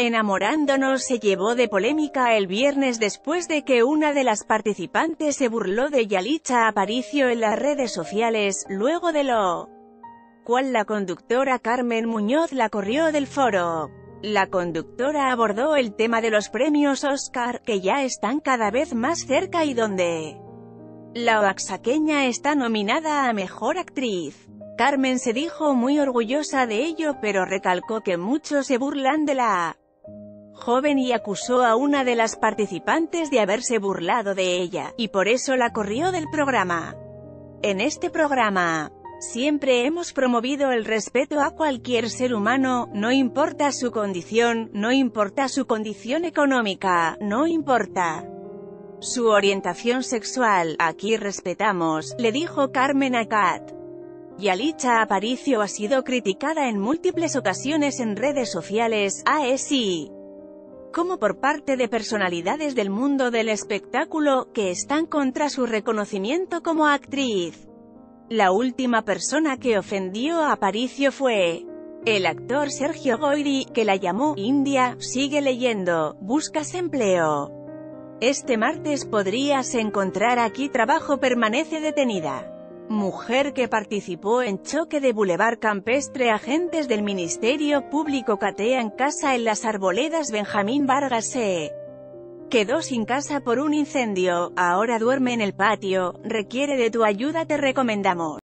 Enamorándonos se llevó de polémica el viernes después de que una de las participantes se burló de Yalitza Aparicio en las redes sociales, luego de lo cual la conductora Carmen Muñoz la corrió del foro. La conductora abordó el tema de los premios Oscar, que ya están cada vez más cerca y donde la oaxaqueña está nominada a Mejor Actriz. Carmen se dijo muy orgullosa de ello pero recalcó que muchos se burlan de la joven y acusó a una de las participantes de haberse burlado de ella, y por eso la corrió del programa. En este programa, siempre hemos promovido el respeto a cualquier ser humano, no importa su condición, no importa su condición económica, no importa su orientación sexual, aquí respetamos, le dijo Carmen a Kat. Yalitza Aparicio ha sido criticada en múltiples ocasiones en redes sociales, ASI como por parte de personalidades del mundo del espectáculo, que están contra su reconocimiento como actriz. La última persona que ofendió a Aparicio fue el actor Sergio Goyri, que la llamó India, sigue leyendo, buscas empleo. Este martes podrías encontrar aquí trabajo permanece detenida. Mujer que participó en choque de Boulevard Campestre Agentes del Ministerio Público catean casa en las Arboledas Benjamín Vargas se quedó sin casa por un incendio, ahora duerme en el patio, requiere de tu ayuda te recomendamos.